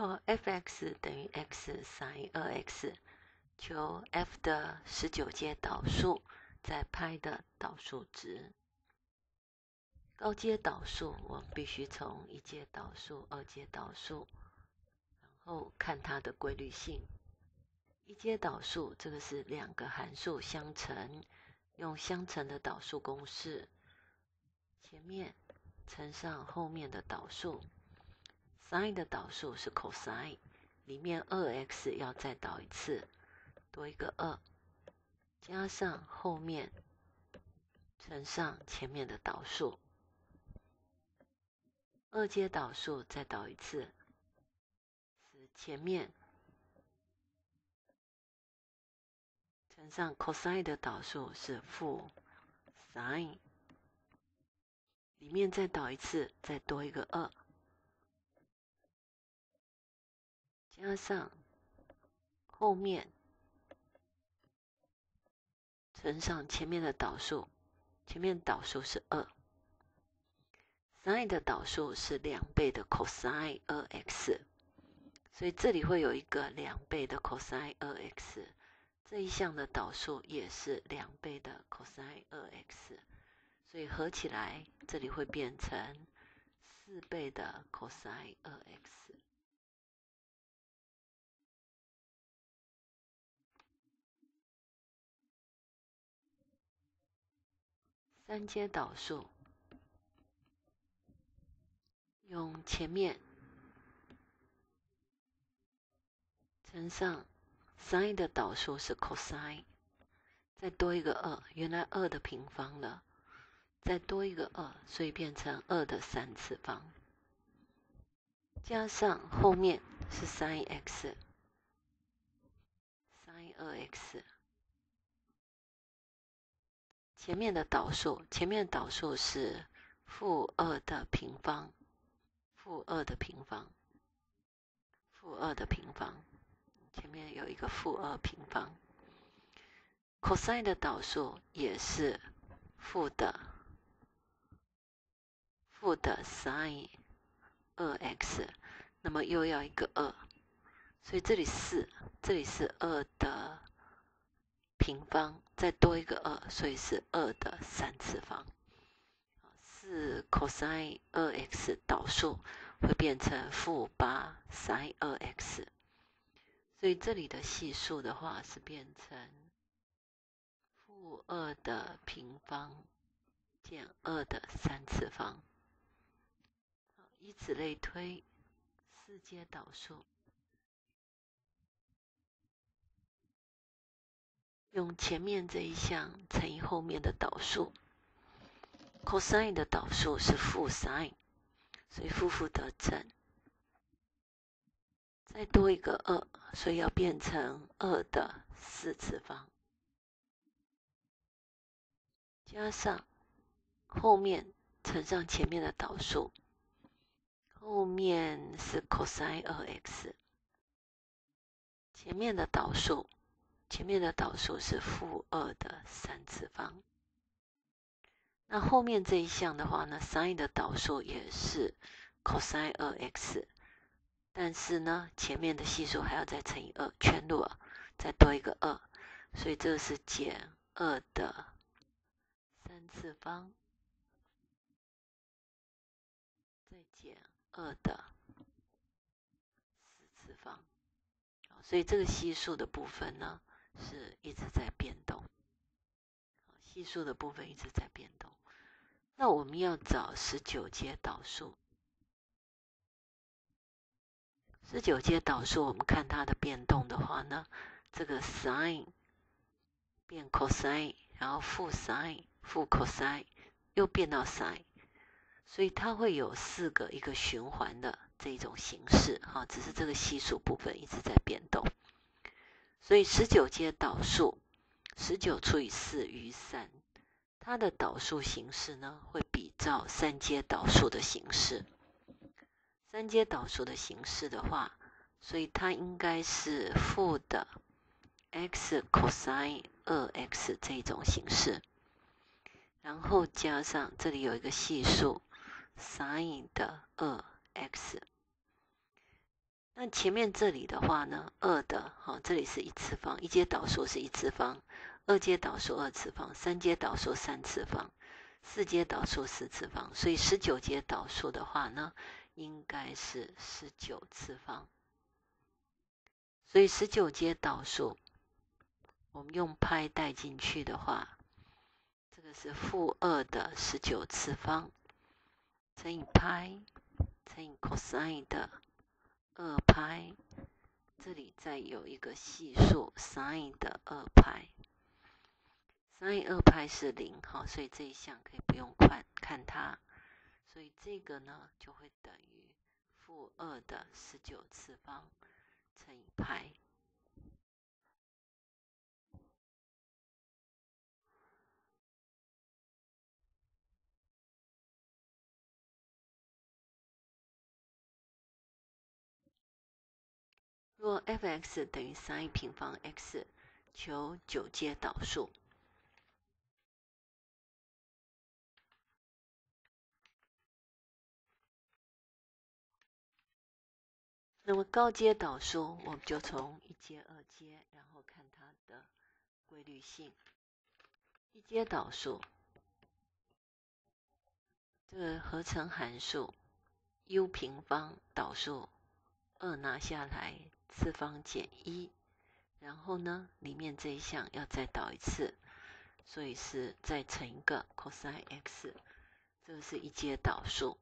若 f(x) 等于 x sin 2x，求 f 的十九阶导数，在派的导数值。高阶导数，我们必须从一阶导数、二阶导数，然后看它的规律性。一阶导数，这个是两个函数相乘，用相乘的导数公式，前面乘上后面的导数。Sin 的导数是 COSI 里面 2x 要再导一次，多一个二，加上后面乘上前面的导数。二阶导数再导一次，是前面乘上 COSI 的导数是负 sin，里面再导一次，再多一个二，加上后面乘上前面的导数，前面导数是二。sin 的导数是两倍的 cos 二 x，所以这里会有一个两倍的 cos 二 x，这一项的导数也是两倍的 cos 二 x，所以合起来这里会变成四倍的 cos 二 x。三阶导数。用前面乘上 sin 的导数是 cos，再多一个二，原来二的平方了，再多一个二，所以变成二的三次方，加上后面是 sin x，sin 二 x，前面的导数，前面导数是负二的平方。负二的平方，负二的平方，前面有一个负二平方。cosine 的导数也是负的，负的 sin 二 x，那么又要一个二，所以这里四，这里是二的平方，再多一个二，所以是二的三次方。四 cos 二 x 导数会变成负八 sin 二 x，所以这里的系数的话是变成负二的平方减二的三次方，以此类推，四阶导数用前面这一项乘以后面的导数。，cosine 的导数是负 sin，所以负负得正，再多一个二，所以要变成二的四次方，加上后面乘上前面的导数，后面是 cosine 二 x，前面的导数，前面的导数是负二的三次方。那后面这一项的话呢，sin 的导数也是 cos 二 x，但是呢，前面的系数还要再乘以二，全部再多一个二，所以这是减二的三次方，再减二的四次方，所以这个系数的部分呢，是一直在变动，系数的部分一直在变动。那我们要找十九阶导数，十九阶导数，我们看它的变动的话呢，这个 sin 变 cos，然后负 sin 负 cos 又变到 sin，所以它会有四个一个循环的这种形式哈，只是这个系数部分一直在变动，所以十九阶导数，十九除以四余三。它的导数形式呢，会比照三阶导数的形式。三阶导数的形式的话，所以它应该是负的 x cosine 二 x 这种形式，然后加上这里有一个系数 sin 的二 x。那前面这里的话呢，二的哈，这里是一次方，一阶导数是一次方，二阶导数二次方，三阶导数三次方，四阶导数四次方，所以十九阶导数的话呢，应该是十九次方。所以十九阶导数，我们用派带进去的话，这个是负二的十九次方乘以派乘以 cosine 的。二派，这里再有一个系数 sin 的二派，sin 二派是零，好，所以这一项可以不用看看它，所以这个呢就会等于负二的十九次方乘以派。若 f(x) 等于 sin 平方 x，求九阶导数。那么高阶导数，我们就从一阶、二阶，然后看它的规律性。一阶导数，这个合成函数 u 平方导数二拿下来。次方减一，然后呢，里面这一项要再导一次，所以是再乘一个 cosine x，这个是一阶导数。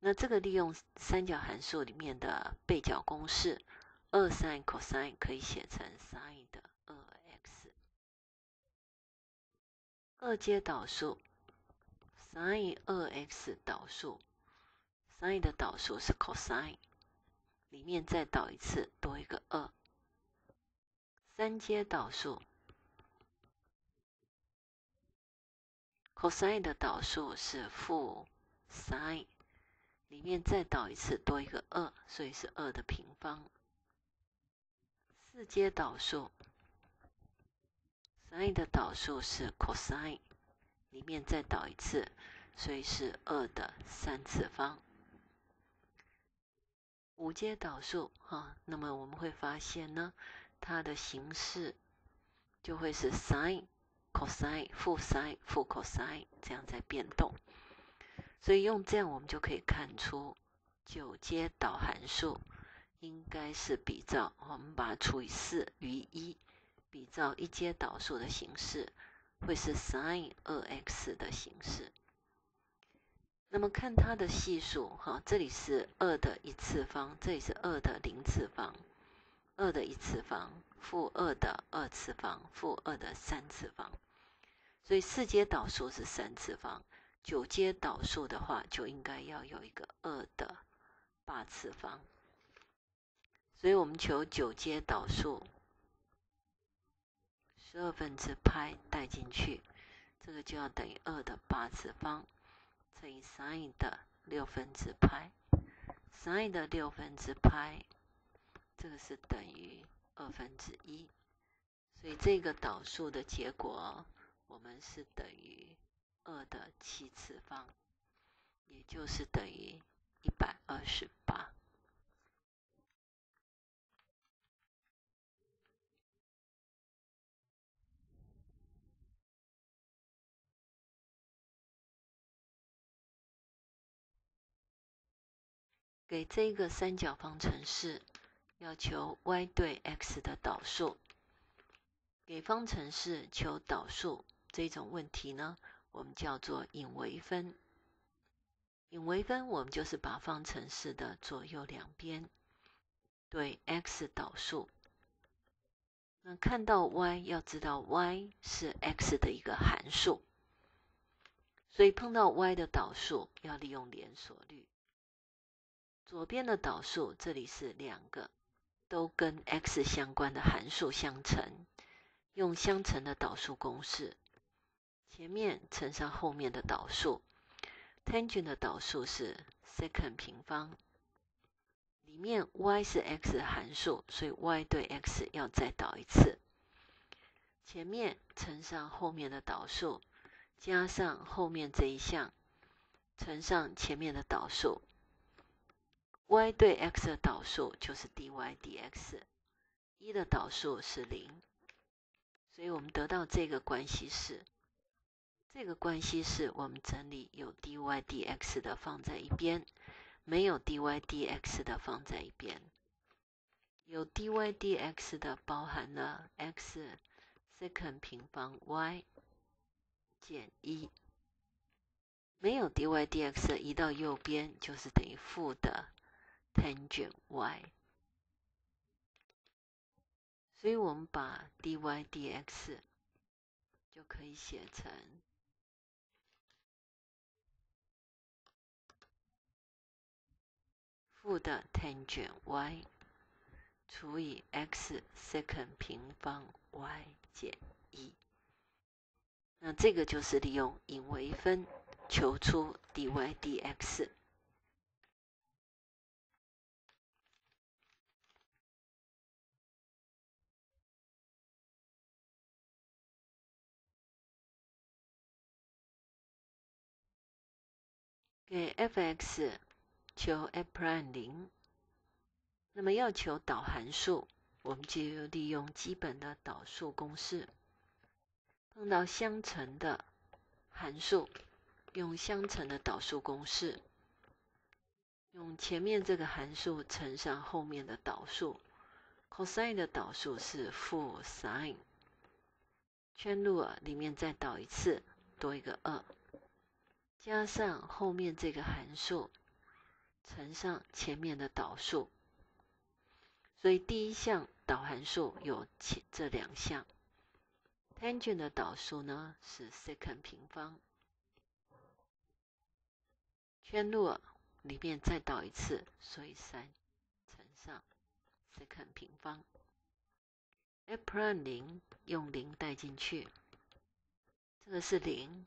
那这个利用三角函数里面的倍角公式，二 sin cosine 可以写成 sin 的二 x。二阶导数，sin 二 x 导数，sin 的导数是 cosine。里面再导一次，多一个二。三阶导数，cosine 的导数是负 sin，里面再导一次，多一个二，所以是二的平方。四阶导数，sin 的导数是 cosine，里面再导一次，所以是二的三次方。五阶导数，哈，那么我们会发现呢，它的形式就会是 sin、cosine、负 sin、负 cosine 这样在变动。所以用这样，我们就可以看出九阶导函数应该是比照，我们把它除以四余一，比照一阶导数的形式，会是 sin 二 x 的形式。那么看它的系数，哈，这里是二的一次方，这里是二的零次方，二的一次方，负二的二次方，负二的三次方，所以四阶导数是三次方，九阶导数的话就应该要有一个二的八次方，所以我们求九阶导数，十二分之派带进去，这个就要等于二的八次方。乘以 sin 的六分之派，sin 的六分之派，这个是等于二分之一，所以这个导数的结果，我们是等于二的七次方，也就是等于一百二十八。给这个三角方程式要求 y 对 x 的导数，给方程式求导数这种问题呢，我们叫做引微分。引微分，我们就是把方程式的左右两边对 x 导数。那看到 y，要知道 y 是 x 的一个函数，所以碰到 y 的导数要利用连锁律。左边的导数，这里是两个都跟 x 相关的函数相乘，用相乘的导数公式，前面乘上后面的导数，tangent 的导数是 second 平方，里面 y 是 x 函数，所以 y 对 x 要再导一次，前面乘上后面的导数，加上后面这一项乘上前面的导数。Y 对 x 的导数就是 dy dx，一的导数是零，所以我们得到这个关系式。这个关系式我们整理有 dy dx 的放在一边，没有 dy dx 的放在一边。有 dy dx 的包含了 x second 平方 y 减一，没有 dy dx 移到右边就是等于负的 tangent y，所以我们把 dy dx 就可以写成负的 tangent y。除以 x second 平方 y 减一，那这个就是利用引微分求出 dy dx。给 f(x) 求 f' 零。那么要求导函数，我们就利用基本的导数公式。碰到相乘的函数，用相乘的导数公式，用前面这个函数乘上后面的导数。cosine 的导数是负 sin，圈入里面再导一次，多一个二，加上后面这个函数乘上前面的导数。所以第一项导函数有前这两项，tangent 的导数呢是 second 平方，圈入里面再导一次，所以三乘上 second 平方。A p r i n 零用零带进去，这个是零，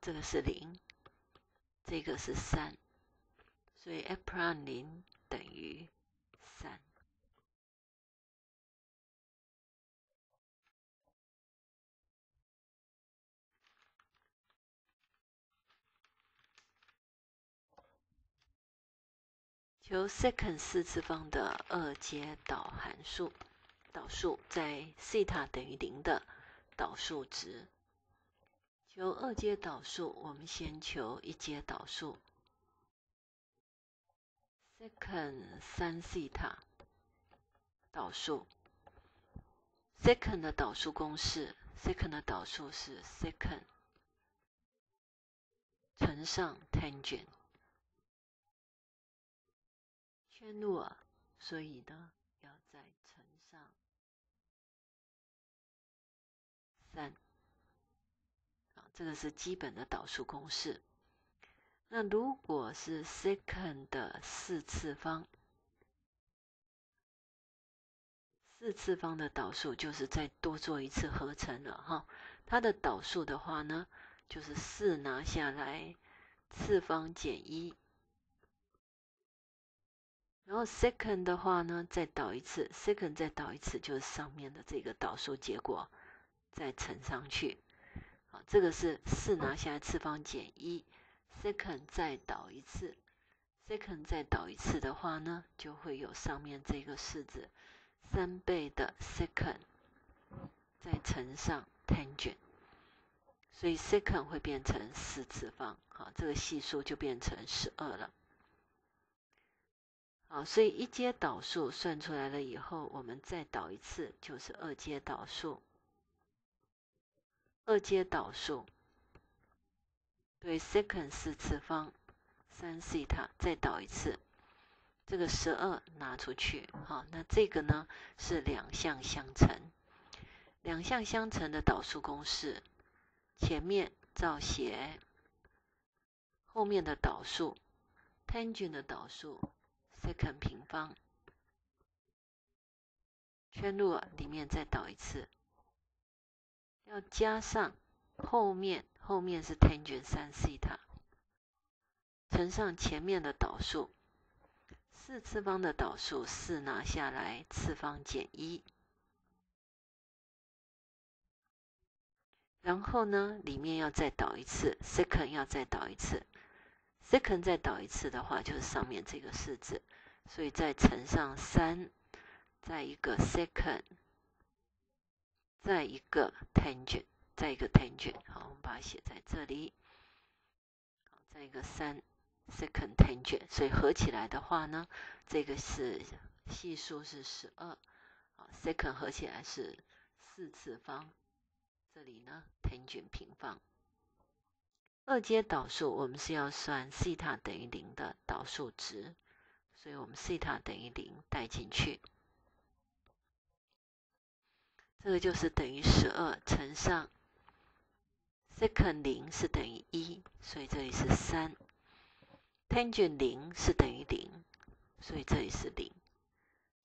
这个是零，这个是三，所以 f prime 零等于三。求 second 四次方的二阶导函数，导数在西塔等于零的导数值。求二阶导数，我们先求一阶导数，second 三西塔导数。second 的导数公式，second 的导数是 second 乘上 tangent。圈入啊，所以呢，要在乘上三。啊，这个是基本的导数公式。那如果是 second 的四次方，四次方的导数就是再多做一次合成了哈。它的导数的话呢，就是四拿下来，次方减一。然后 second 的话呢，再导一次，second 再导一次，就是上面的这个导数结果再乘上去。好，这个是四拿下次方减一，second 再导一次，second 再导一次的话呢，就会有上面这个式子三倍的 second 再乘上 tangent，所以 second 会变成四次方，好，这个系数就变成十二了。好，所以一阶导数算出来了以后，我们再导一次就是二阶导数。二阶导数对 second 四次方三西塔再导一次，这个十二拿出去。好，那这个呢是两项相乘，两项相乘的导数公式，前面照写，后面的导数，tangent 的导数。second 平方圈入里面再导一次，要加上后面后面是 tangent 三西塔乘上前面的导数，四次方的导数四拿下来，次方减一，然后呢里面要再导一次，second 要再导一次。second 再导一次的话，就是上面这个式子，所以再乘上三，再一个 second，再一个 tangent，再一个 tangent。好，我们把它写在这里。好，再一个三 second tangent，所以合起来的话呢，这个是系数是十二。好，second 合起来是四次方。这里呢，tangent 平方。二阶导数，我们是要算西塔等于零的导数值，所以我们西塔等于零带进去，这个就是等于十二乘上 second 零是等于一，所以这里是三，tangent 零是等于零，所以这里是零，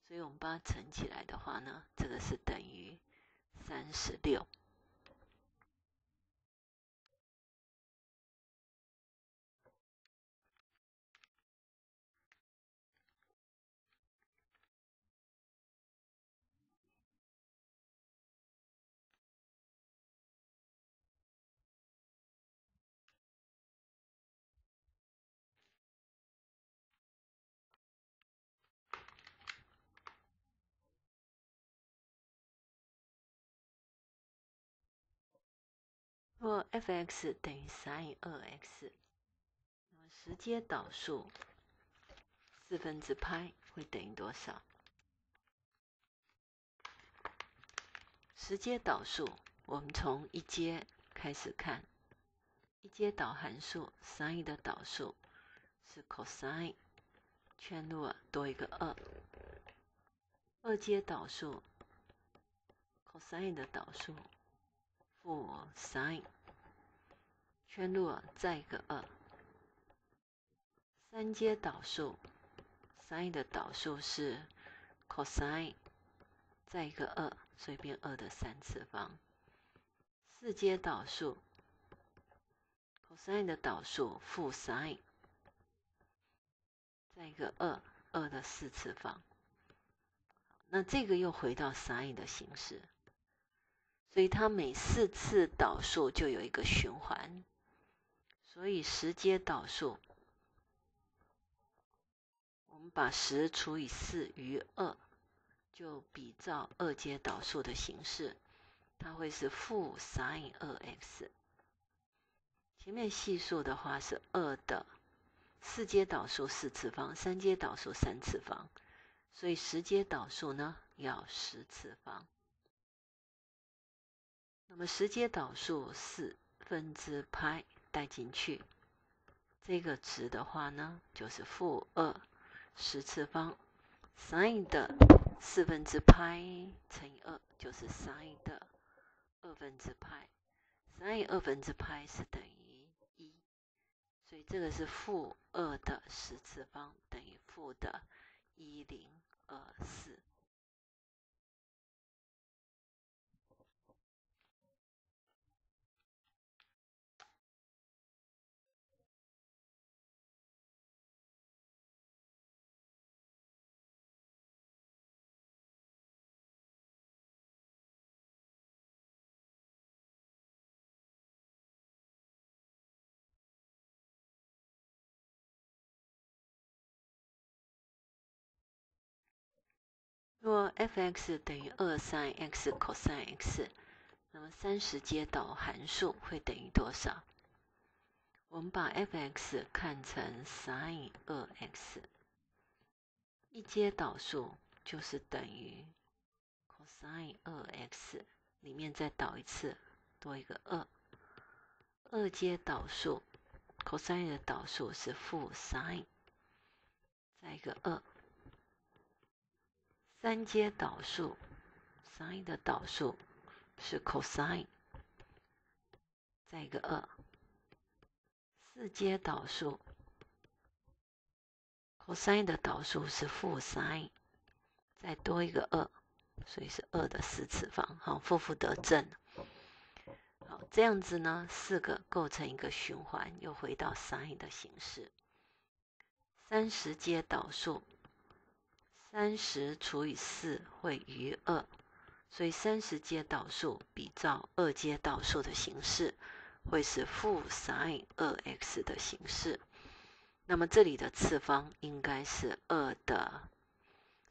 所以我们把它乘起来的话呢，这个是等于三十六。若 f(x) 等于 sin 二 x，那么时阶导数四分之派会等于多少？时阶导数，我们从一阶开始看，一阶导函数 sin 的导数是 cos，圈入多一个二，二阶导数 cos 的导数。负 sin 圈入再一个二，三阶导数 sin 的导数是 cosine 再一个二，所以变二的三次方。四阶导数 cosine 的导数负 sin 再一个二，二的四次方。那这个又回到 sin 的形式。所以它每四次导数就有一个循环，所以十阶导数，我们把十除以四余二，就比照二阶导数的形式，它会是负 sin 二 x。前面系数的话是二的四阶导数四次方，三阶导数三次方，所以十阶导数呢要十次方。那么十阶导数四分之派带进去，这个值的话呢，就是负二十次方，sin 的四分之派乘以二就是 sin 的二分之派，sin 二分之派是等于一，所以这个是负二的十次方等于负的一零二四。若 f(x) 等于二 sin x cos x，那么三十阶导函数会等于多少？我们把 f(x) 看成 sin 二 x，一阶导数就是等于 cos 二 x，里面再导一次，多一个二。二阶导数，cos 的导数是负 sin，再一个二。三阶导数，sin 的导数是 cosine，再一个二。四阶导数，cosine 的导数是负 sin，再多一个二，所以是二的四次方。好，负负得正。好，这样子呢，四个构成一个循环，又回到 sin 的形式。三十阶导数。三十除以四会余二，所以三十阶导数比照二阶导数的形式，会是负 sin 二 x 的形式。那么这里的次方应该是二的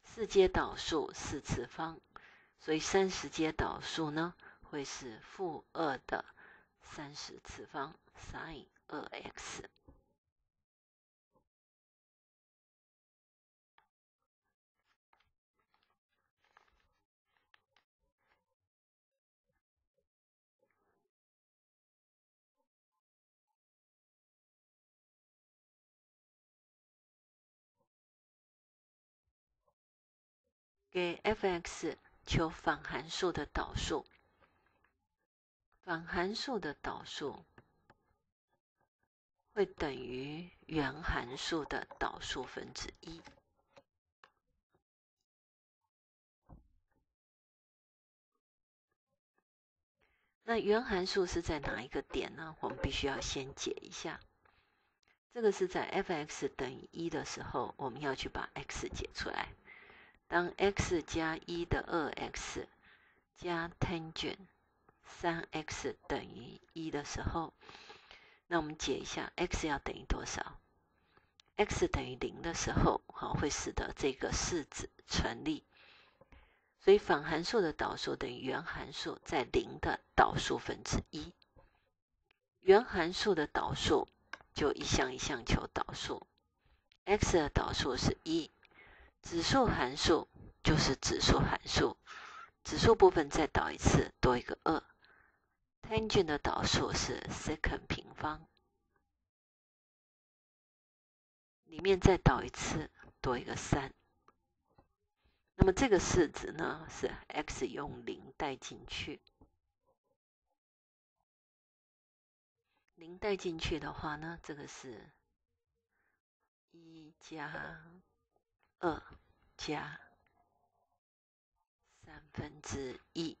四阶导数四次方，所以三十阶导数呢会是负二的三十次方 sin 二 x。给 f(x) 求反函数的导数，反函数的导数会等于原函数的导数分之一。那原函数是在哪一个点呢？我们必须要先解一下。这个是在 f(x) 等于一的时候，我们要去把 x 解出来。当 x 加一的二 x 加 tangent 三 x 等于一的时候，那我们解一下 x 要等于多少？x 等于零的时候，好会使得这个式子成立。所以反函数的导数等于原函数在零的导数分之一。原函数的导数就一项一项求导数，x 的导数是一。指数函数就是指数函数，指数部分再导一次，多一个二。tangent 的导数是 second 平方，里面再导一次，多一个三。那么这个式子呢，是 x 用零代进去，零代进去的话呢，这个是一加。二加三分之一，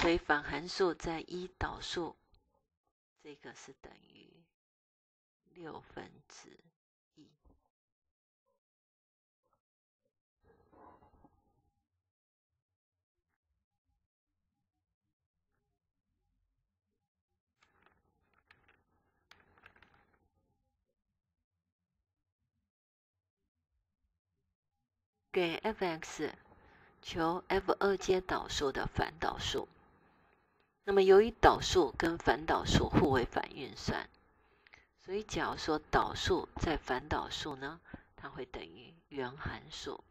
所以反函数在一导数，这个是等于六分之一。给 f(x) 求 f 二阶导数的反导数。那么由于导数跟反导数互为反运算，所以假如说导数在反导数呢，它会等于原函数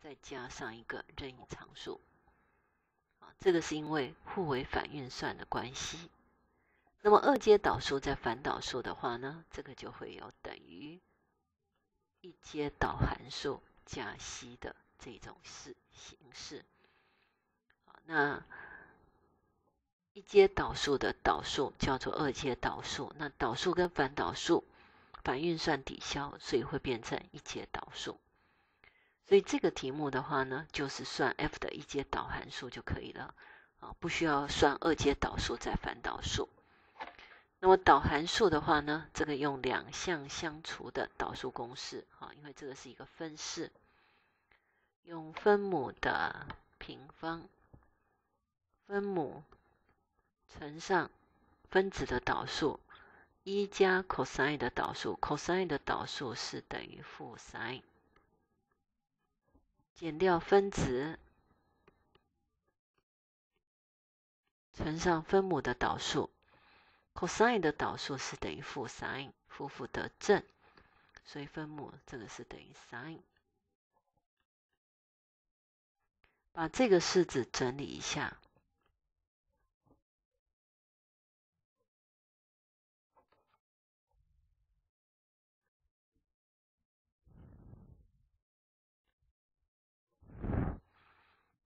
再加上一个任意常数。啊，这个是因为互为反运算的关系。那么二阶导数在反导数的话呢，这个就会有等于一阶导函数。加 c 的这种式形式，那一阶导数的导数叫做二阶导数，那导数跟反导数反运算抵消，所以会变成一阶导数。所以这个题目的话呢，就是算 f 的一阶导函数就可以了，啊，不需要算二阶导数再反导数。那么导函数的话呢，这个用两项相除的导数公式，啊，因为这个是一个分式，用分母的平方，分母乘上分子的导数，一加 cosine 的导数，cosine 的导数是等于负 sin，减掉分子乘上分母的导数。Cosine 的导数是等于负 sin，负负得正，所以分母这个是等于 sin。把这个式子整理一下，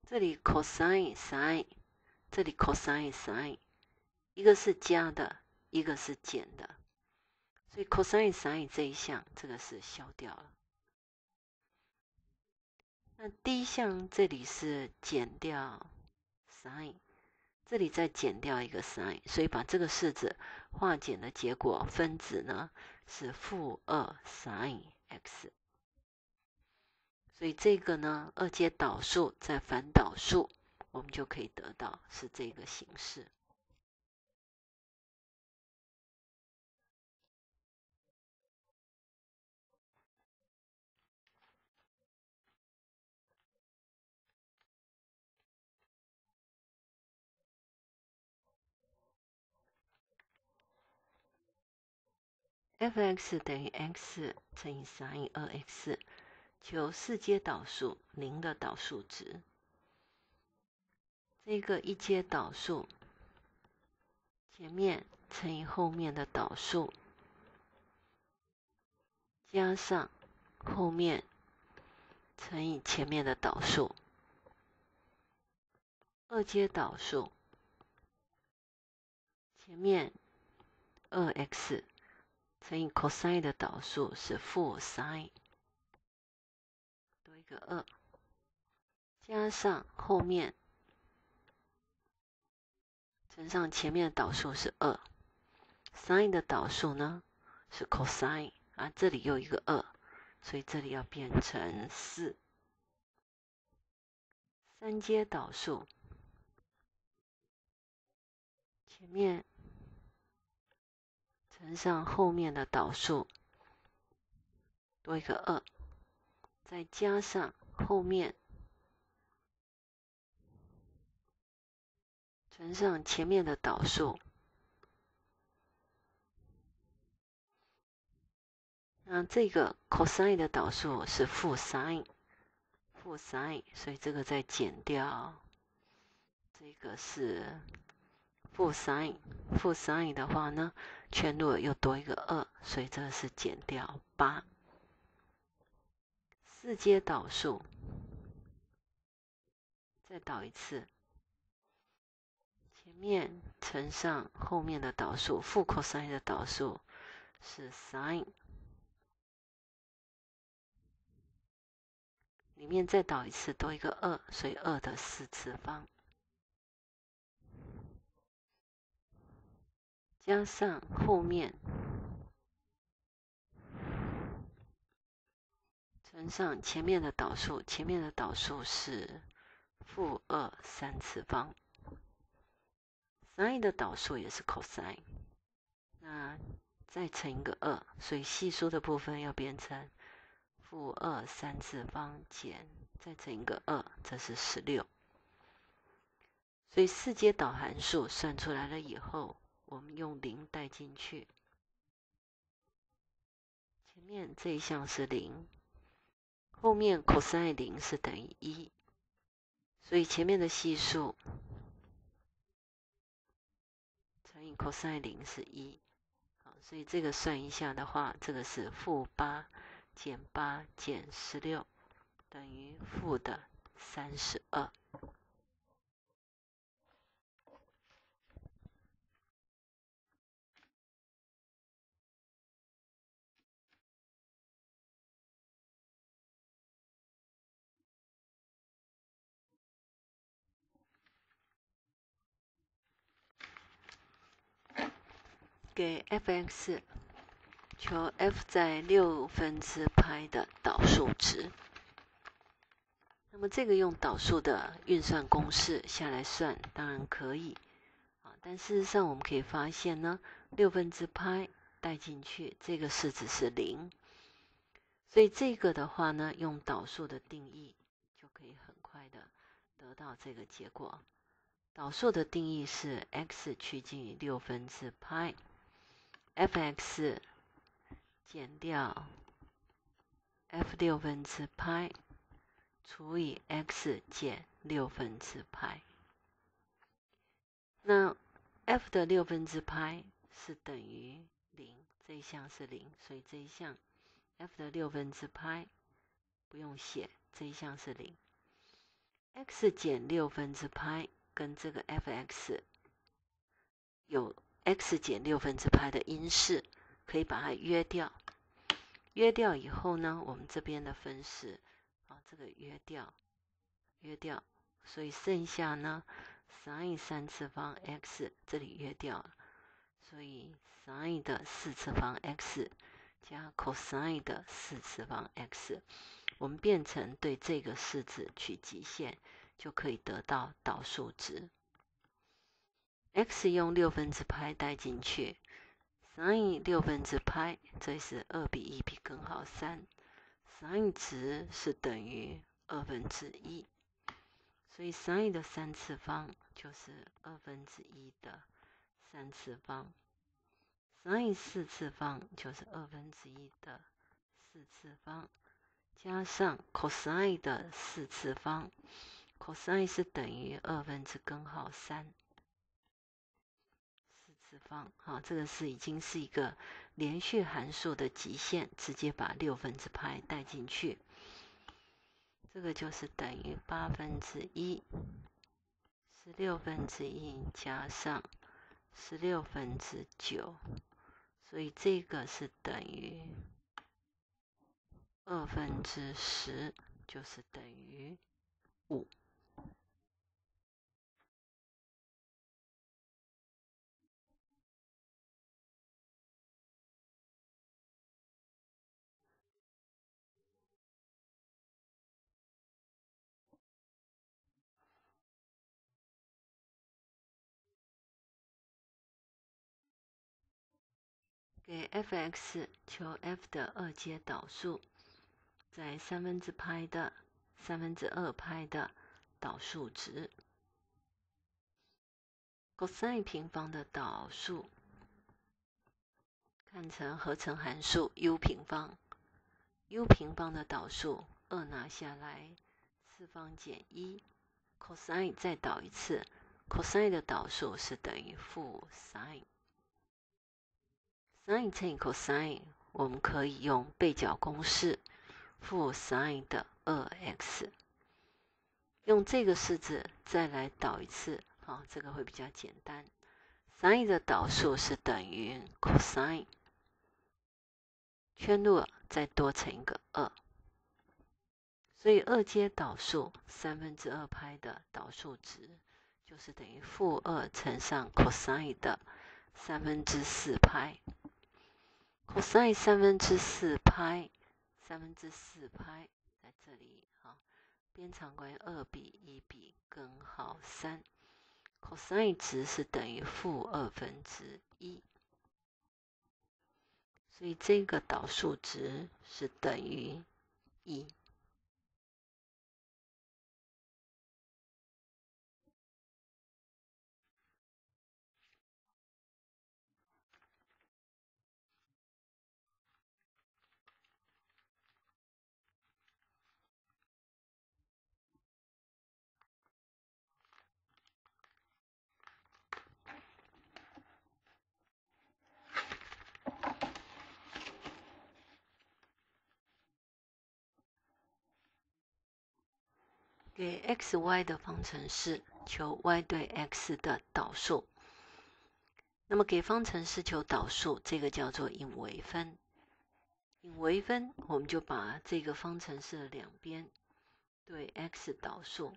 这里 cosine sine，这里 cosine sine。一个是加的，一个是减的，所以 cosine sin 这一项，这个是消掉了。那第一项这里是减掉 sin，这里再减掉一个 sin，所以把这个式子化简的结果，分子呢是负二 sin x，所以这个呢二阶导数再反导数，我们就可以得到是这个形式。F(x) 等于 x 乘以 sin 二 x，求四阶导数零的导数值。这个一阶导数前面乘以后面的导数，加上后面乘以前面的导数。二阶导数前面二 x。乘以 cos 的导数是负 sin，多一个二，加上后面乘上前面的导数是二，sin 的导数呢是 cos 啊，这里又一个二，所以这里要变成四。三阶导数前面。乘上后面的导数，多一个二，再加上后面乘上前面的导数，那这个 cosine 的导数是负 sin，负 sin，所以这个再减掉，这个是。负 sin，负 sin 的话呢，圈路又多一个二，所以这个是减掉八。四阶导数，再导一次，前面乘上后面的导数，负 cos 的导数是 sin，里面再导一次，多一个二，所以二的四次方。加上后面乘上前面的导数，前面的导数是负二三次方，sin 的导数也是 cosine，那再乘一个二，所以系数的部分要变成负二三次方减再乘一个二，这是十六。所以四阶导函数算出来了以后。我们用零带进去，前面这一项是零，后面 cos 零是等于一，所以前面的系数乘以 cos 零是一，好，所以这个算一下的话，这个是负八减八减十六等于负的三十二。给 f(x) 求 f 在六分之派的导数值。那么这个用导数的运算公式下来算，当然可以啊。但事实上我们可以发现呢，六分之派带进去，这个式子是零。所以这个的话呢，用导数的定义就可以很快的得到这个结果。导数的定义是 x 趋近于六分之派。F(x) 减掉 f 六分之派除以 x 减六分之派，那 f 的六分之派是等于零，这一项是零，所以这一项 f 的六分之派不用写，这一项是零。x 减六分之派跟这个 f(x) 有。X 减六分之派的因式可以把它约掉，约掉以后呢，我们这边的分式啊，这个约掉，约掉，所以剩下呢，sin 三次方 x 这里约掉了，所以 sin 的四次方 x 加 cos 的四次方 x，我们变成对这个式子取极限，就可以得到导数值。X 用六分之派带进去，sin 六分之派，这是二比一比根号三，sin 值是等于二分之一，所以 sin 的三次方就是二分之一的三次方 sin 四次方就是二分之一的四次方，加上 cos 的四次方，cos 是等于二分之根号三次方。好，这个是已经是一个连续函数的极限，直接把六分之派带进去，这个就是等于八分之一，十六分之一加上十六分之九。所以这个是等于二分之十，就是等于五。给 f(x) 求 f 的二阶导数，在三分之派的三分之二派的导数值。cos 平方的导数看成合成函数 u 平方，u 平方的导数二拿下来，次方减一，cos 再导一次，cos 的导数是等于负 sin。Sin 乘以 cos，我们可以用倍角公式，负 sin 的二 x，用这个式子再来导一次，好，这个会比较简单。sin 的导数是等于 cos，圈入再多乘一个二，所以二阶导数三分之二派的导数值就是等于负二乘上 cos 的三分之四派。Cos 三分之四派，三分之四派在这里，哈，边长关于二比一比根号三，cos 值是等于负二分之一，所以这个导数值是等于一。给 x、y 的方程式，求 y 对 x 的导数。那么给方程式求导数，这个叫做引微分。引微分，我们就把这个方程式的两边对 x 导数，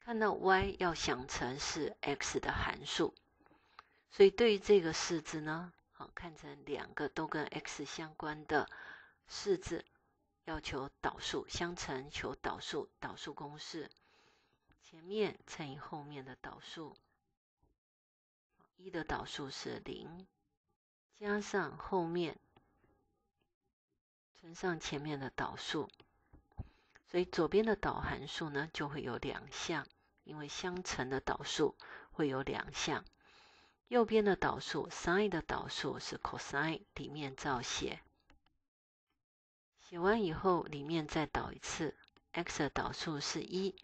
看到 y 要想成是 x 的函数，所以对于这个式子呢，好看成两个都跟 x 相关的式子。要求导数相乘，求导数，导数公式，前面乘以后面的导数，一的导数是零，加上后面乘上前面的导数，所以左边的导函数呢就会有两项，因为相乘的导数会有两项，右边的导数 sin 的导数是 cosine，里面照写。写完以后，里面再导一次，x 的导数是一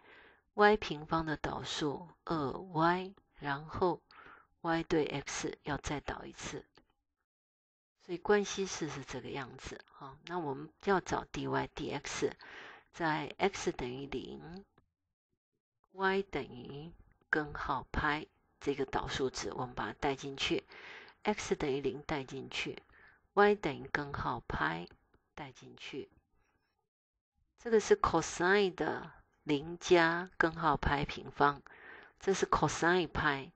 ，y 平方的导数二 y，然后 y 对 x 要再导一次，所以关系式是这个样子。好，那我们要找 dy dx，在 x 等于零，y 等于根号派这个导数值，我们把它带进去，x 等于零带进去，y 等于根号派。带进去，这个是 cosine 的零加根号派平方，这是 cosine 派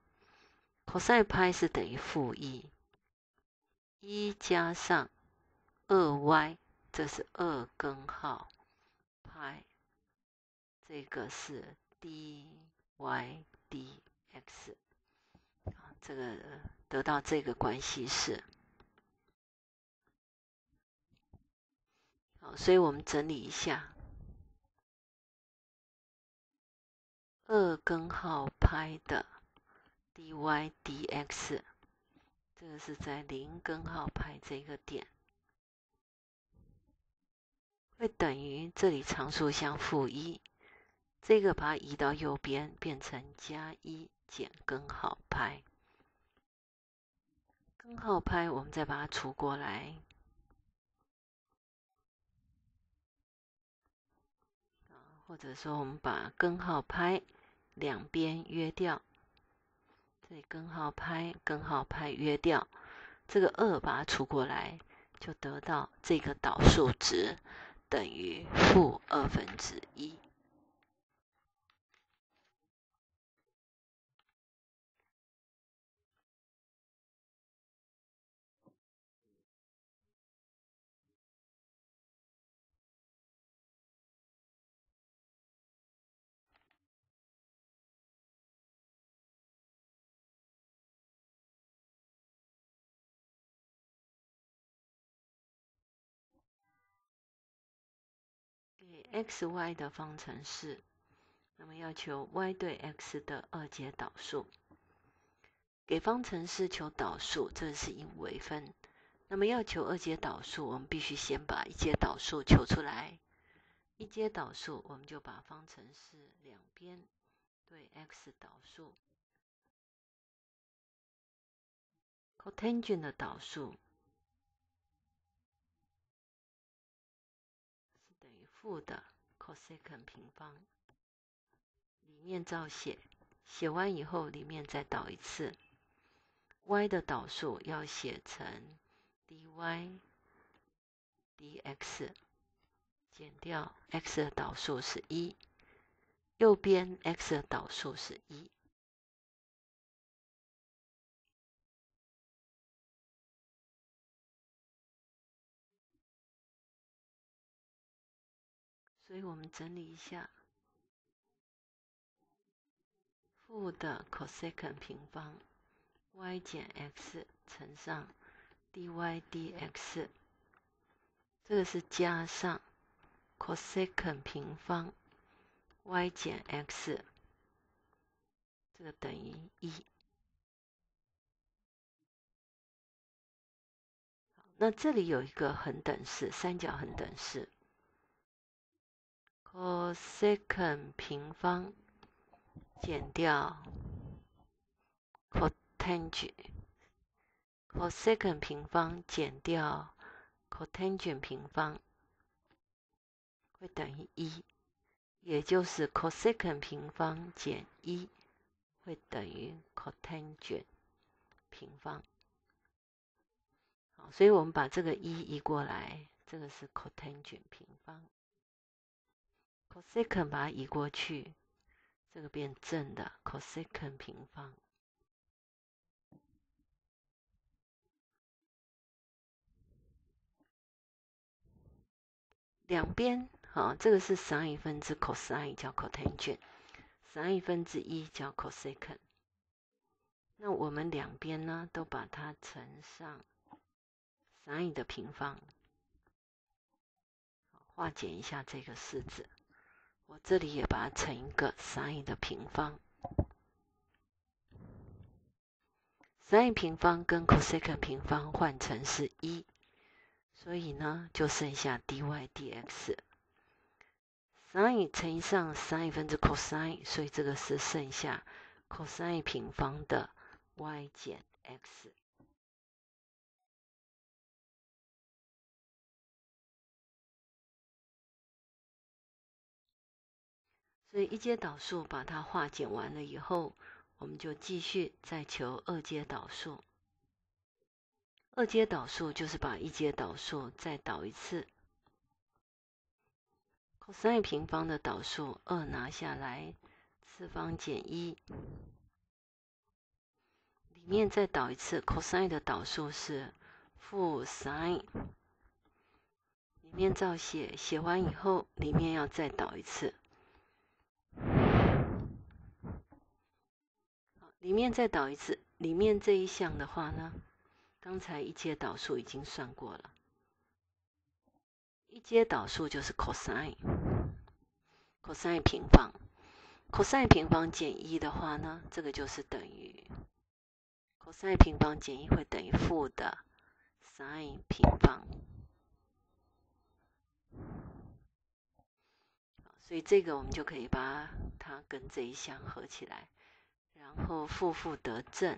，cosine 派是等于负一，一加上二 y，这是二根号派，这个是 dy dx，这个得到这个关系式。所以我们整理一下，二根号派的 dy dx 这个是在零根号派这个点，会等于这里常数项负一，这个把它移到右边，变成加一减根号派。根号派我们再把它除过来，或者说我们把根号拍两边约掉。这里根号拍，根号拍约掉，这个二把它除过来，就得到这个导数值等于负二分之一。X y 的方程式，那么要求 y 对 x 的二阶导数。给方程式求导数，这是因微分。那么要求二阶导数，我们必须先把一阶导数求出来。一阶导数，我们就把方程式两边对 x 导数，cotangent 的导数。负的 cosecant 平方，里面照写，写完以后里面再导一次。y 的导数要写成 dy dx，减掉 x 的导数是一，右边 x 的导数是一。所以我们整理一下，负的 cosecant 平方 y 减 x 乘上 dy dx，这个是加上 cosecant 平方 y 减 x，这个等于一。那这里有一个恒等式，三角恒等式。Cosecant 平方减掉 cotangent，cosecant 平方减掉 cotangent 平方会等于一，也就是 cosecant 平方减一会等于 cotangent 平方。好，所以我们把这个一移过来，这个是 cotangent 平方。Cosecant 把它移过去，这个变正的 cosecant 平方。两边好，这个是 sin 分之 cosine 叫 cotangent，sin 分之一叫 cosecant。那我们两边呢，都把它乘上 sin 的平方，化简一下这个式子。我这里也把它乘一个 sin 的平方，sin 平方跟 cosec 平方换成是一，所以呢就剩下 dy dx。sin 乘上 sin 分之 cos，所以这个是剩下 cos 平方的 y 减 x。所以一阶导数把它化简完了以后，我们就继续再求二阶导数。二阶导数就是把一阶导数再导一次，cos 平方的导数二拿下来，次方减一，里面再导一次 cos 的导数是负 sin，里面照写，写完以后里面要再导一次。里面再导一次，里面这一项的话呢，刚才一阶导数已经算过了，一阶导数就是 cosine，cosine 平方，cosine 平方减一的话呢，这个就是等于 cosine 平方减一会等于负的 sin 平方。所以这个我们就可以把它跟这一项合起来，然后负负得正，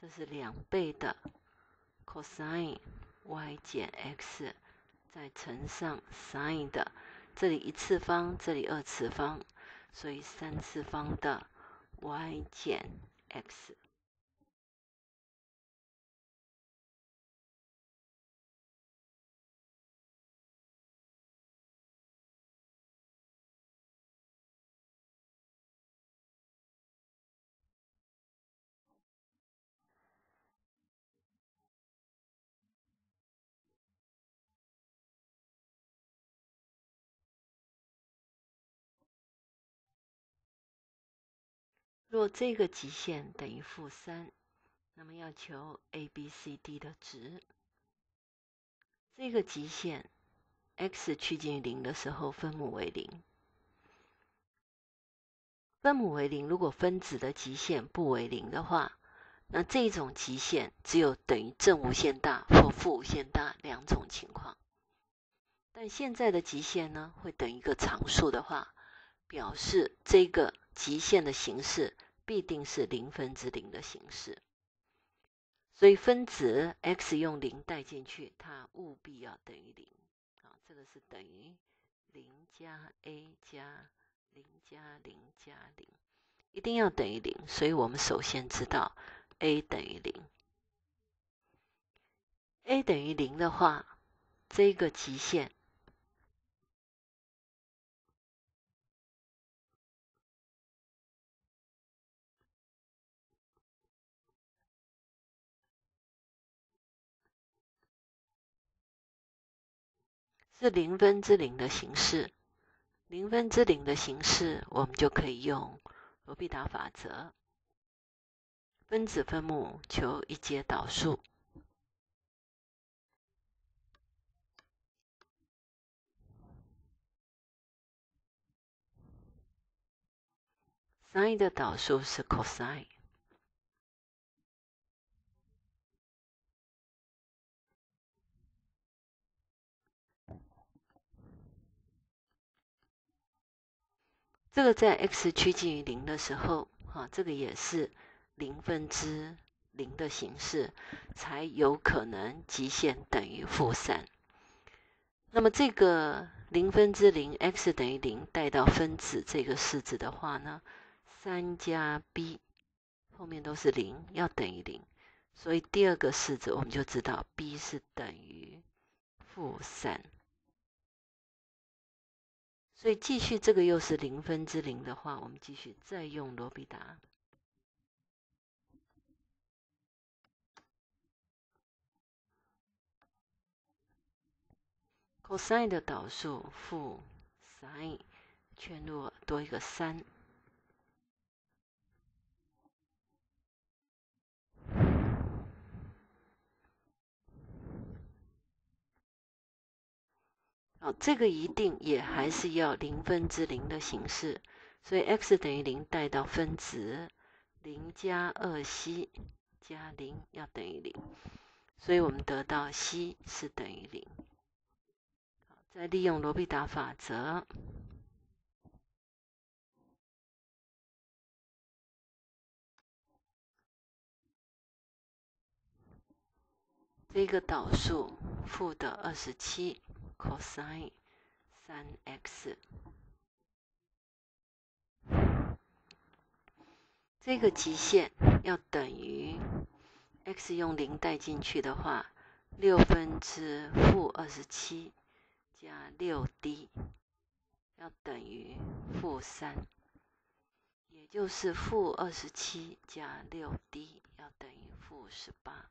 这是两倍的 cosine y 减 x，再乘上 sin 的，这里一次方，这里二次方，所以三次方的 y 减 x。若这个极限等于负三，那么要求 a、b、c、d 的值。这个极限 x 趋近于零的时候，分母为零。分母为零，如果分子的极限不为零的话，那这种极限只有等于正无限大或负无限大两种情况。但现在的极限呢，会等于一个常数的话，表示这个。极限的形式必定是零分之零的形式，所以分子 x 用零代进去，它务必要等于零啊，这个是等于零加 a 加零加零加零，一定要等于零。所以我们首先知道 a 等于零，a 等于零的话，这个极限。是零分之零的形式，零分之零的形式，我们就可以用罗必达法则，分子分母求一阶导数，sin 的导数是 cos。这个在 x 趋近于零的时候，哈，这个也是零分之零的形式，才有可能极限等于负三。那么这个零分之零 x 等于零带到分子这个式子的话呢，三加 b 后面都是零，要等于零，所以第二个式子我们就知道 b 是等于负三。所以继续，这个又是零分之零的话，我们继续再用罗比达。cosine 的导数负 sin，圈入多一个三。好，这个一定也还是要零分之零的形式，所以 x 等于零带到分子，零加二 c 加零要等于零，所以我们得到 c 是等于零。再利用罗必达法则，这个导数负的二十七。Cosine 三 x，这个极限要等于 x 用零代进去的话，六分之负二十七加六 d 要等于负三，也就是负二十七加六 d 要等于负十八。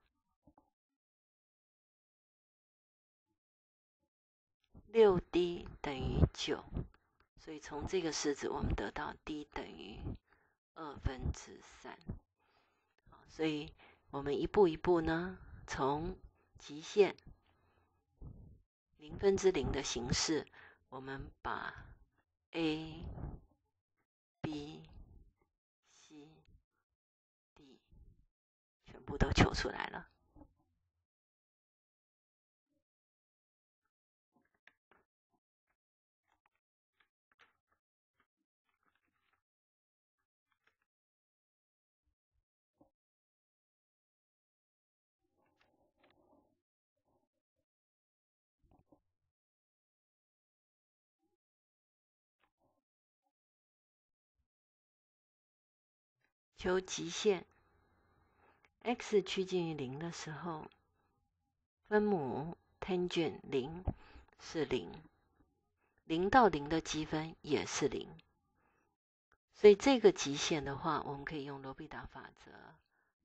六 d 等于九，所以从这个式子我们得到 d 等于二分之三。所以我们一步一步呢，从极限零分之零的形式，我们把 a、b、c、d 全部都求出来了。求极限，x 趋近于零的时候，分母 tangent 零是零，零到零的积分也是零，所以这个极限的话，我们可以用罗必达法则，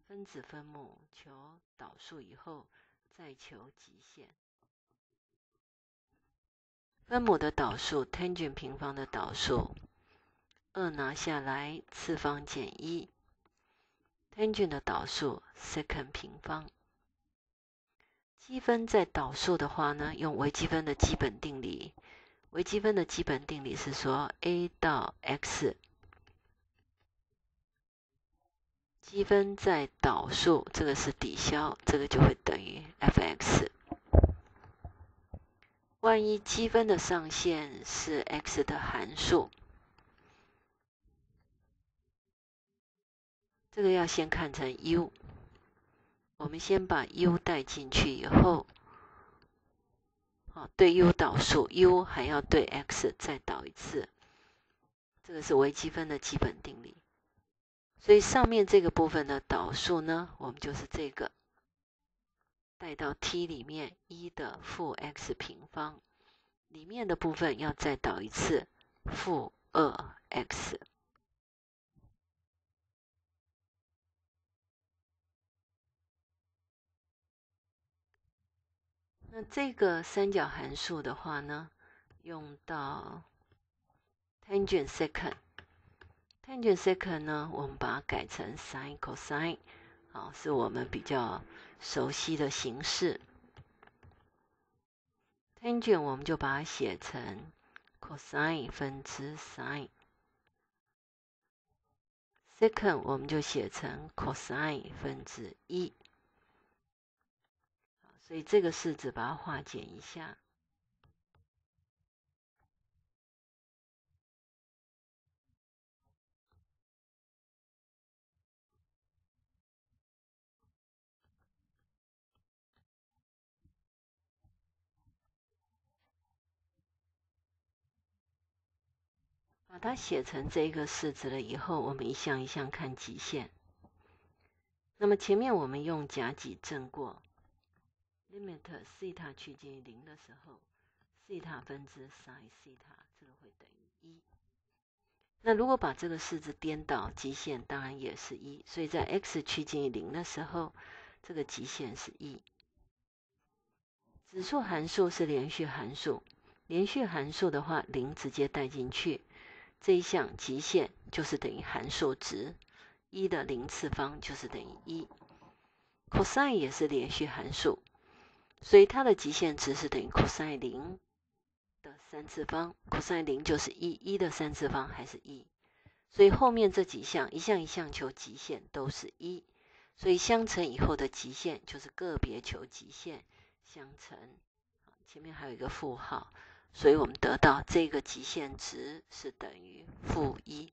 分子分母求导数以后再求极限。分母的导数 tangent 平方的导数，二拿下来次方减一。Tangent 的导数 secant 平方，积分在导数的话呢，用微积分的基本定理。微积分的基本定理是说，a 到 x 积分在导数，这个是抵消，这个就会等于 f(x)。万一积分的上限是 x 的函数。这个要先看成 u，我们先把 u 带进去以后，好，对 u 导数，u 还要对 x 再导一次，这个是微积分的基本定理。所以上面这个部分的导数呢，我们就是这个带到 t 里面一的负 x 平方，里面的部分要再导一次负二 x。那这个三角函数的话呢，用到 tangent secant，tangent secant 呢，我们把它改成 sin cosine，好，是我们比较熟悉的形式。tangent 我们就把它写成 cosine 分之 sin，secant 我们就写成 cosine 分之一。所以这个式子把它化简一下，把它写成这个式子了以后，我们一项一项看极限。那么前面我们用甲己正过。Limit 西塔趋近于零的时候，西塔分之 sin 西塔，这个会等于一。那如果把这个式子颠倒，极限当然也是一。所以在 x 趋近于零的时候，这个极限是一。指数函数是连续函数，连续函数的话，零直接带进去，这一项极限就是等于函数值一的零次方就是等于一。cosine 也是连续函数。所以它的极限值是等于 cos 零的三次方，cos 零就是一，一的三次方还是一。所以后面这几项一项一项求极限都是一，所以相乘以后的极限就是个别求极限相乘。前面还有一个负号，所以我们得到这个极限值是等于负一。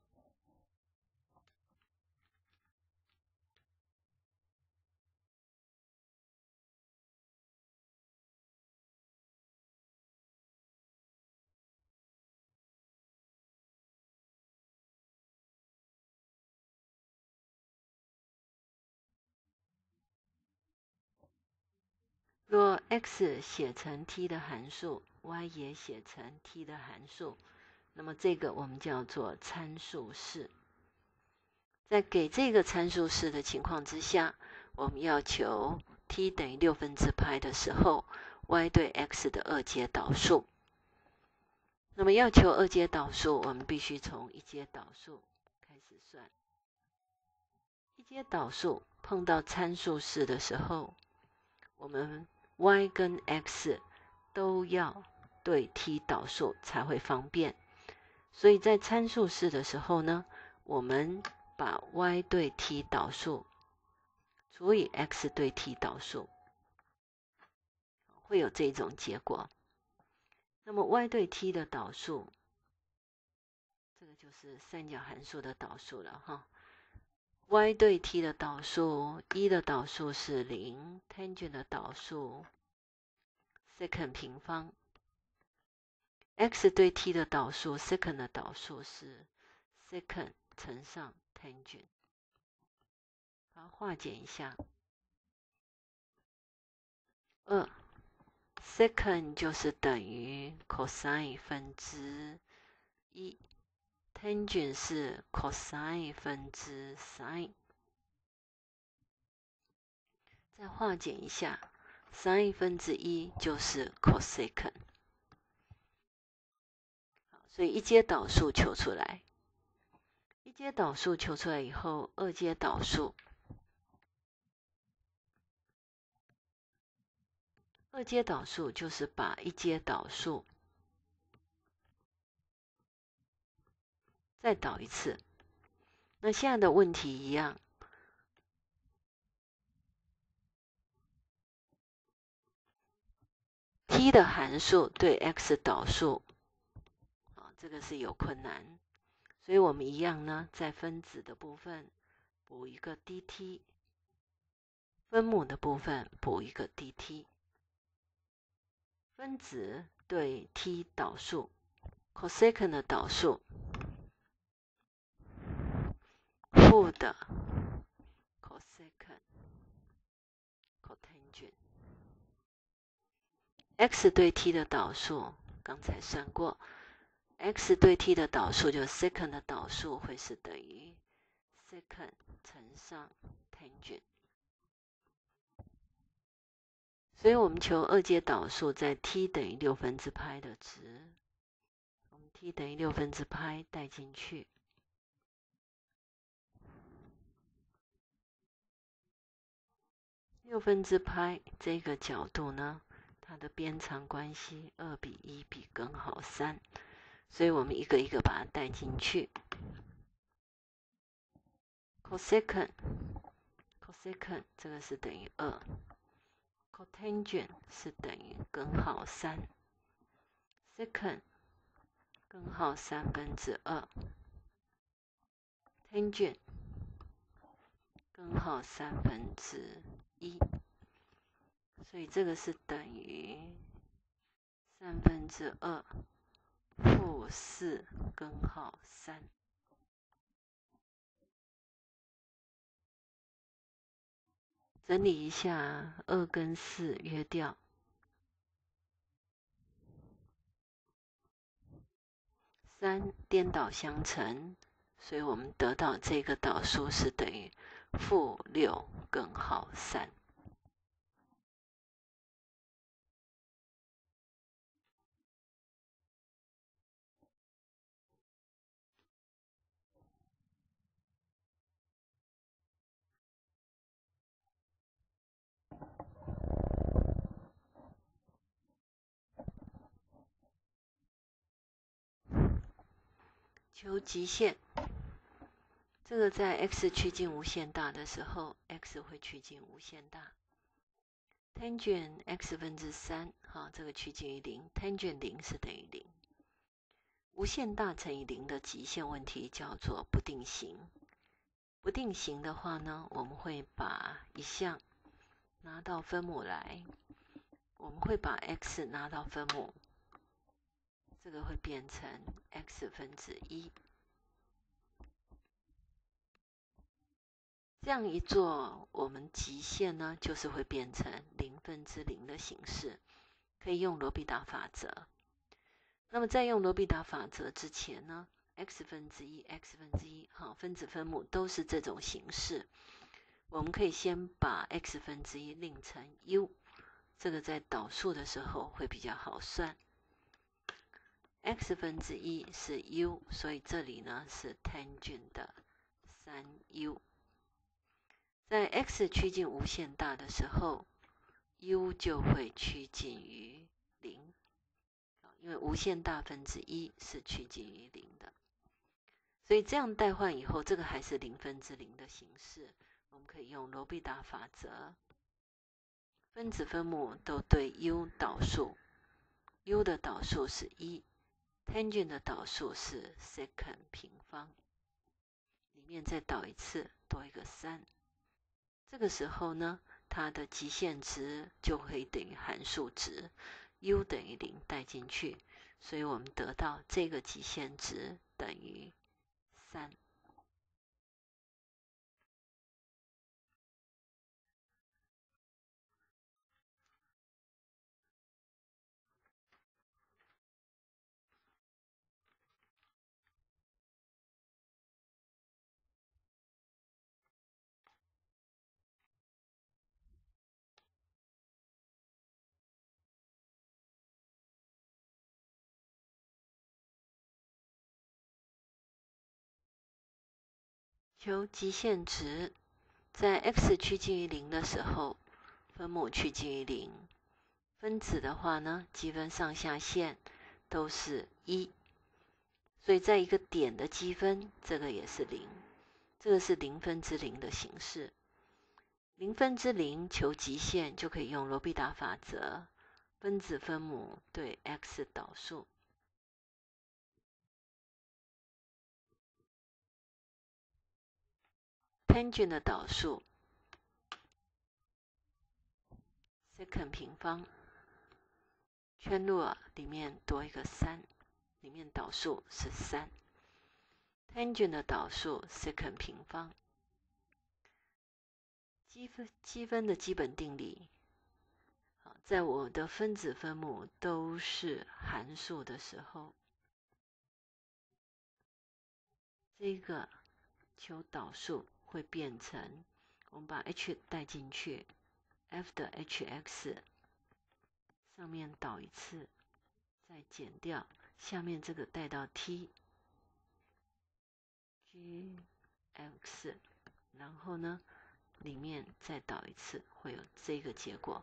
若 x 写成 t 的函数，y 也写成 t 的函数，那么这个我们叫做参数式。在给这个参数式的情况之下，我们要求 t 等于六分之派的时候，y 对 x 的二阶导数。那么要求二阶导数，我们必须从一阶导数开始算。一阶导数碰到参数式的时候，我们 y 跟 x 都要对 t 导数才会方便，所以在参数式的时候呢，我们把 y 对 t 导数除以 x 对 t 导数，会有这种结果。那么 y 对 t 的导数，这个就是三角函数的导数了哈。Y 对 t 的导数，一的导数是零，tangent 的导数，second 平方。x 对 t 的导数，second 的导数是 second 乘上 tangent。把它化简一下，二，second 就是等于 cosine 分之一，tangent 是 cosine 分之 sin。再化简一下，sin 分之一就是 cosecant。好，所以一阶导数求出来，一阶导数求出来以后，二阶导数。二阶导数就是把一阶导数再导一次。那现在的问题一样，t 的函数对 x 导数啊，这个是有困难，所以我们一样呢，在分子的部分补一个 dt，分母的部分补一个 dt。分子对 t 导数，cosecant 的导数，负的 cosecant cotangent，x 对 t 的导数刚才算过，x 对 t 的导数就 second 的导数会是等于 second 乘上 tangent。所以我们求二阶导数在 t 等于六分之派的值，我们 t 等于六分之派带进去，六分之派这个角度呢，它的边长关系二比一比根号三，所以我们一个一个把它带进去，cosecant，cosecant 这个是等于二。cotangent 是等于根号三，second 根号三分之二，tangent 根号三分之一，所以这个是等于三分之二负四根号三。整理一下，二跟四约掉，三颠倒相乘，所以我们得到这个导数是等于负六根号三。求极限，这个在 x 趋近无限大的时候，x 会趋近无限大。tangent x 分之三，哈，这个趋近于零，tangent 零是等于零。无限大乘以零的极限问题叫做不定型。不定型的话呢，我们会把一项拿到分母来，我们会把 x 拿到分母。这个会变成 x 分之一，这样一做，我们极限呢就是会变成零分之零的形式，可以用罗必达法则。那么在用罗必达法则之前呢，x 分之一、x 分之一，好，分子分母都是这种形式。我们可以先把 x 分之一令成 u，这个在导数的时候会比较好算。x 分之一是 u，所以这里呢是 tangent 的三 u。在 x 趋近无限大的时候，u 就会趋近于零，因为无限大分之一是趋近于零的。所以这样代换以后，这个还是零分之零的形式，我们可以用罗必达法则，分子分母都对 u 导数，u 的导数是一，tangent 的导数是 secant 平方，里面再导一次，多一个三。这个时候呢，它的极限值就可以等于函数值，u 等于零带进去，所以我们得到这个极限值等于三。求极限值，在 x 趋近于零的时候，分母趋近于零。分子的话呢，积分上下限都是一，所以在一个点的积分，这个也是零，这个是零分之零的形式。零分之零求极限，就可以用罗必达法则，分子分母对 x 导数。Tangent 的导数 second 平方，圈入里面多一个三，里面导数是三。tangent 的导数 secant 平方，积分积分的基本定理，在我的分子分母都是函数的时候，这个求导数。会变成，我们把 h 带进去，f 的 h(x) 上面导一次，再减掉下面这个带到 t，g(x)，然后呢，里面再导一次，会有这个结果。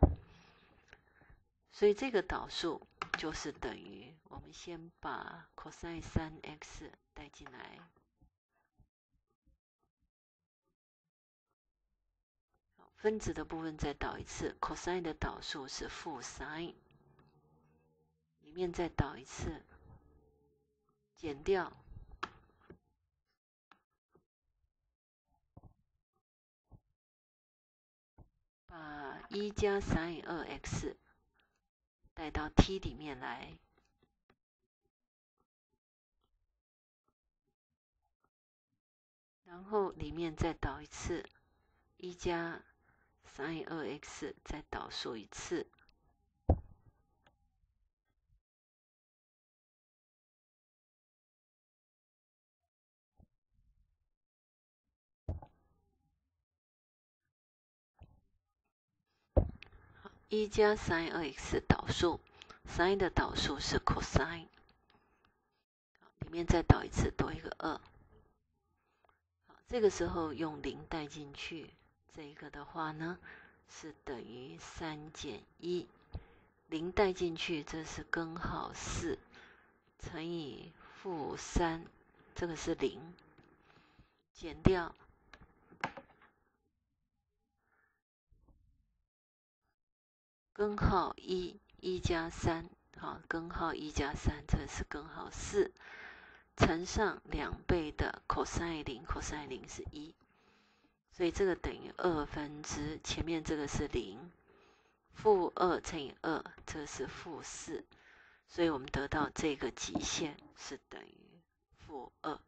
所以这个导数就是等于，我们先把 cos 三 x 带进来。分子的部分再导一次，cosine 的导数是负 sin，里面再导一次，减掉，把一加 sin 二 x 带到 t 里面来，然后里面再导一次，一加。Sin 二 x 再导数一次，一加 sin 二 x 导数，sin 的导数是 cos，里面再导一次，多一个二。好，这个时候用零带进去。这个的话呢，是等于三减一，零带进去，这是根号四乘以负三，这个是零，减掉根号一，一加三，好，根号一加三，这是根号四，乘上两倍的 cos 零，cos 零是一。所以这个等于二分之前面这个是零，负二乘以二，这是负四，所以我们得到这个极限是等于负二。